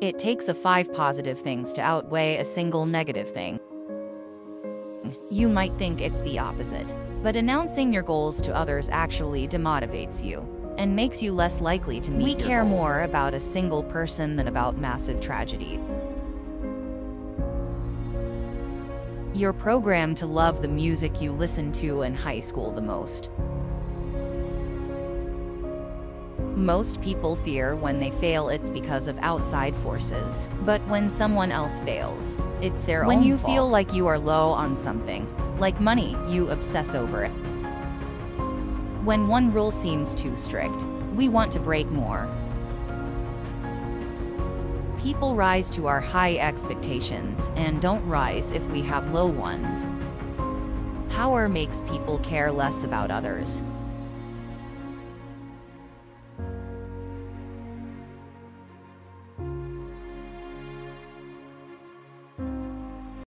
It takes a five positive things to outweigh a single negative thing. You might think it's the opposite, but announcing your goals to others actually demotivates you and makes you less likely to meet We care goal. more about a single person than about massive tragedy. You're programmed to love the music you listened to in high school the most. Most people fear when they fail it's because of outside forces. But when someone else fails, it's their When own When you fault. feel like you are low on something, like money, you obsess over it. When one rule seems too strict, we want to break more. People rise to our high expectations and don't rise if we have low ones. Power makes people care less about others,